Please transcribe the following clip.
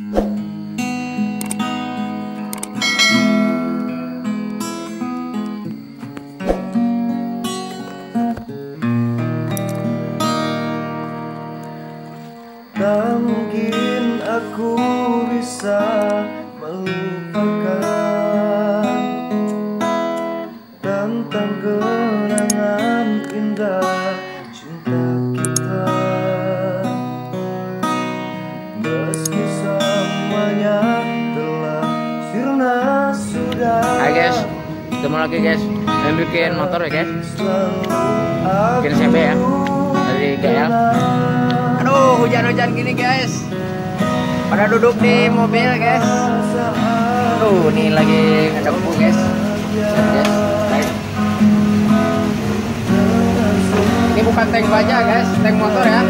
Tak mungkin aku bisa melupakan Tentang kenangan indah Hai guys, ketemu lagi guys. Yang bikin motor ya guys. Bikin CB ya. Dari GL. Aduh, hujan-hujan gini guys. Pada duduk di mobil guys. Aduh, ini lagi ngedepu guys. Guys. Baik. Ini bukan tank baja guys, tank motor ya.